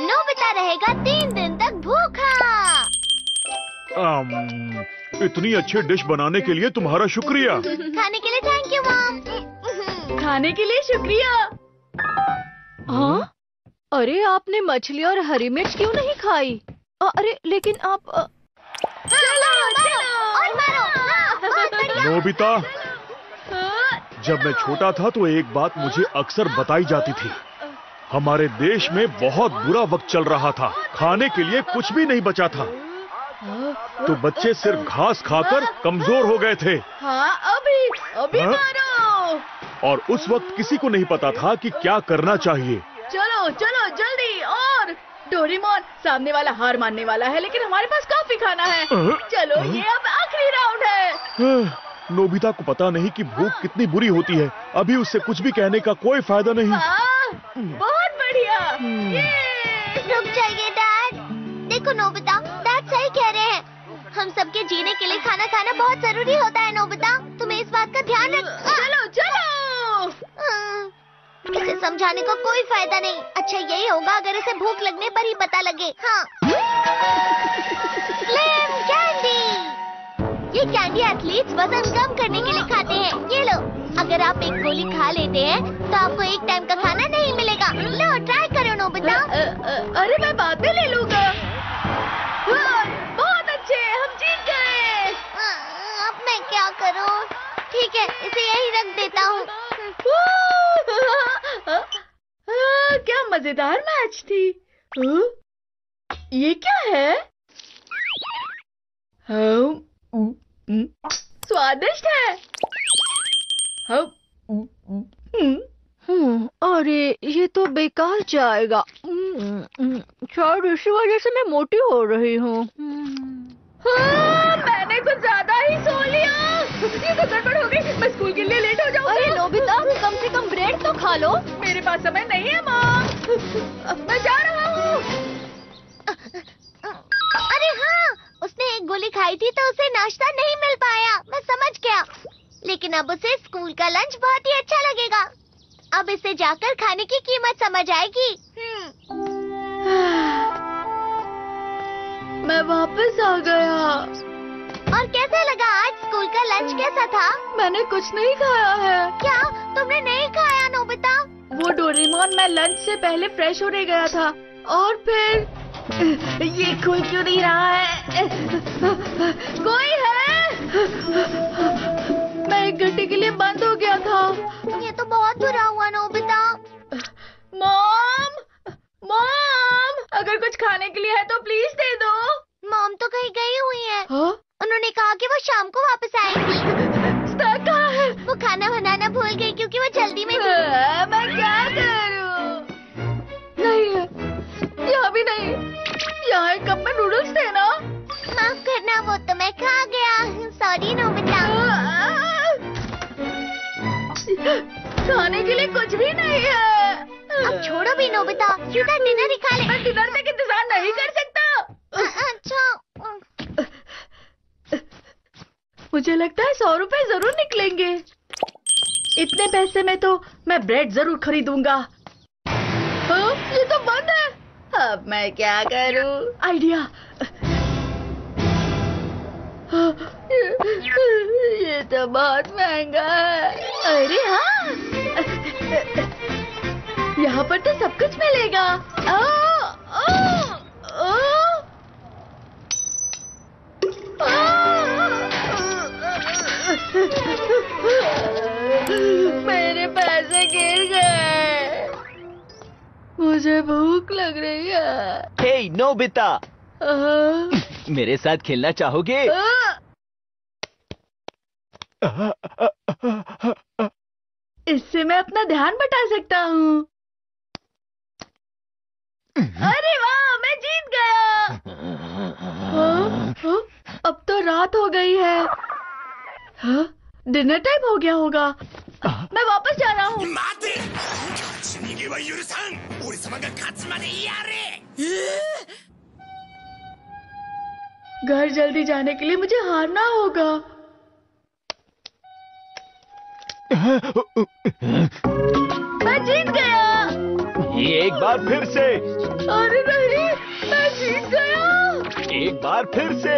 Nobita रहेगा तीन दिन तक भूखा। आम, इतनी अच्छी डिश बनाने के लिए तुम्हारा शुक्रिया। खाने के लिए थैंक यू मॉम खाने के लिए शुक्रिया। हाँ? अरे आपने मछली और हरी मिर्च क्यों नहीं खाई? अ, अरे लेकिन आप चलो और मारो। हाँ, बहुत बढ़िया नोबिता जब मैं छोटा था तो एक बात मुझे अक्सर बताई जाती थी। हमारे देश में बहुत बुरा वक्त चल रहा था। खाने के लिए कुछ भी नहीं बचा था। तो बच्चे सिर्फ़ घास खाकर कमज़ोर हो गए थे। हाँ अभी अभी हाँ? मारो। और उस वक्त किसी को नहीं पता था कि क्या करना चाहिए। चलो चलो जल्दी और डोरीमोन सामने वाला हार मानने वाला है लेकिन हमारे पास काफ़ी खाना है। अ, चलो ये अब आखिरी राउंड है। हाँ, नोबिता को पता नहीं कि भूख कितनी बुरी होती है। अभी उससे कुछ भी कहने का कोई फ़ायदा नहीं। हाँ, बहुत बढ़िया। ये रुक जाइए डैड देखो नोबिता डैड सही कह रहे हैं। हम सबके जीने के लिए खाना खाना बहुत ज़रूरी होता है नोबिता। तुम्हें इस बात का ध्यान रख चलो चलो! हाँ, इसे समझाने का कोई फ़ायदा नहीं। अच्छा यही होगा अगर इसे भूख लगने पर ही पता लगे। हाँ। स्लिम कैंडी ये कैंडी एथलीट्स वज़न कम करने के लिए खाते हैं। ये लो। अगर आप एक गोली खा लेते हैं तो आपको एक टाइम का अरे मैं बाद में ले लूँगा। हाँ, बहुत अच्छे हम जीत गए। हाँ, अब मैं क्या करूँ? ठीक है इसे यही रख देता हूँ। क्या मज़ेदार मैच थी। हाँ? ये क्या है? हाँ, उम, स्वादिष्ट है। हाँ, उम, हम्म, अरे ये तो बेकार जाएगा। हम्म, हम्म, शायद इसी वजह से मैं मोटी हो रही हूँ। हाँ, मैंने कुछ ज़्यादा ही सो लिया। ये तो गड़बड़ हो गई। मैं स्कूल के लिए लेट हो अरे जाऊँगी नोबिता कम से कम ब्रेड तो खा लो। मेरे पास समय नहीं है माँ। अब मैं जा रहा हूँ। अरे हाँ उसने एक गोली खाई थी तो उसे नाश्ता नहीं मिल पाया। मैं समझ गया। लेकिन अब उसे स्कूल का लंच बहुत ही अच्छा लगेगा। अब इसे जाकर खाने की कीमत समझ आएगी। हम्म, मैं वापस आ गया। और कैसा लगा आज स्कूल का लंच कैसा था? मैंने कुछ नहीं खाया है। क्या? तुमने नहीं खाया नोबिता? वो डोरेमोन मैं लंच से पहले फ्रेश होने गया था। और फिर ये खुल क्यों नहीं रहा है? कोई है? मैं एक घंटे के लिए बंद हो गया था। ये तो बहुत बुरा हुआ नोबिता। मॉम! मॉम! खाने के लिए है तो प्लीज़ दे दो। मॉम तो कहीं गई हुई है। हाँ? उन्होंने कहा कि वो शाम को वापस आएँगी। है। वो खाना बनाना भूल गई क्योंकि वो जल्दी में थी आ, मैं क्या करूँ? नहीं है। यहाँ भी नहीं। यहाँ एक कप में नूडल्स थे ना? माफ़ करना वो तो मैं खा गया। सॉरी नोबिता खाने के लिए कुछ भी नहीं है। अब छोड़ो भी नोबिता। सीधा डिनर ही खा ले। मैं डिनर तक इंतज़ार नहीं कर सकता। अच्छा। मुझे लगता है सौ रुपए ज़रूर निकलेंगे। इतने पैसे में तो मैं ब्रेड ज़रूर खरीदूँगा। हाँ, ये तो बंद है। अब मैं क्या करूँ? आइडिया। ये तो बहुत महँगा है। अरे हाँ। यहाँ पर तो सब कुछ मिलेगा। आ, आ, आ, मेरे पैसे गिर गए। मुझे भूख लग रही है। हे नोबिता मेरे साथ खेलना चाहोगे? इससे मैं अपना ध्यान बटा सकता हूँ। हाँ। अरे वाह मैं जीत गया। हाँ, हाँ, अब तो रात हो गई है। डिनर टाइम हो गया होगा। मैं वापस जा रहा हूँ। घर जल्दी जाने के लिए मुझे हारना होगा। मैं जीत गया। ये एक बार फिर से। अरे नहीं मैं जीत गया। एक बार फिर से।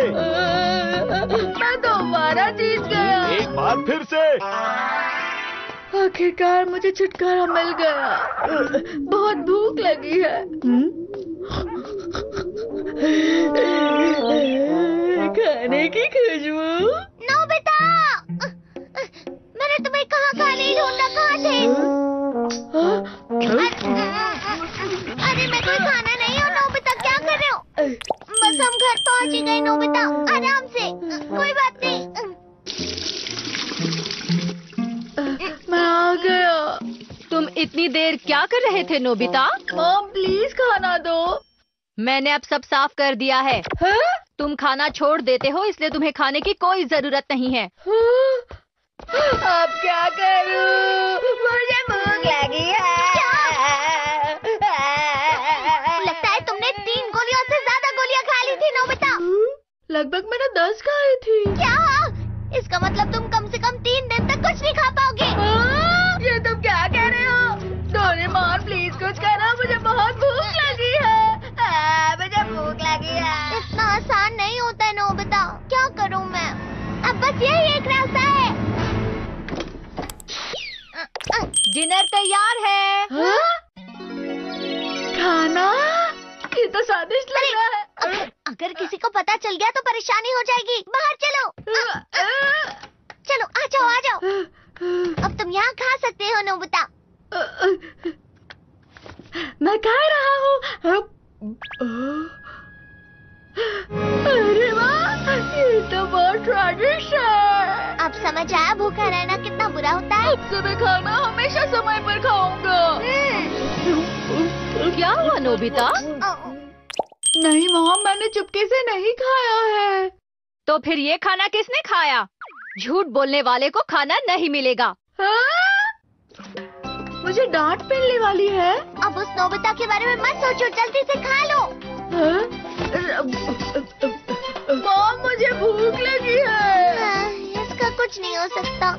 मैं दोबारा जीत गया। एक बार फिर से। आखिरकार मुझे छुटकारा मिल गया। बहुत भूख लगी है। खाने की खुशबू। नो बेटा! मैंने तुम्हें कहाँ खाने ढूंढा कहाँ थे अरे मैं कोई खाना नहीं हूँ नोबिता क्या कर रहे हो बस हम घर पहुँच ही गए नोबिता आराम से कोई बात नहीं मैं आ गया तुम इतनी देर क्या कर रहे थे नोबिता मॉम प्लीज़ खाना दो मैंने अब सब साफ़ कर दिया है हाँ? तुम खाना छोड़ देते हो इसलिए तुम्हें खाने की कोई ज़रूरत नहीं है अब क्या करूँ मुझे मतलब तुम कम से कम तीन दिन तक कुछ नहीं खा पाओगे। हाँ? ये तुम क्या कह रहे हो? डोरेमोन प्लीज़ कुछ करो मुझे बहुत भूख लगी है। आ, मुझे भूख लगी है। इतना आसान नहीं होता है नोबिता। क्या करूँ मैं? अब बस यही एक रास्ता है। डिनर तैयार है। हाँ? खाना? ये तो स्वादिष्ट लग रहा है। अगर, किसी को पता चल गया तो परेशानी हो जाएगी। बाहर चलो। चलो आ जाओ आ जाओ। अब तुम यहाँ खा सकते हो नोबिता। मैं खा रहा हूँ। अरे वाह ये तो बहुत स्वादिष्ट है। अब समझ आया भूखा रहना कितना बुरा होता है? अब से मैं खाना हमेशा समय पर खाऊँगा। हम्म, क्या हुआ नोबिता? नहीं मॉम मैंने चुपके से नहीं खाया है। तो फिर ये खाना किसने खाया? झूठ बोलने वाले को खाना नहीं मिलेगा। हाँ? मुझे डांट मिलने वाली है। अब उस नोबिता के बारे में मत सोचो जल्दी से खा लो। हाँ? मॉम मुझे भूख लगी है। हाँ, इसका कुछ नहीं हो सकता।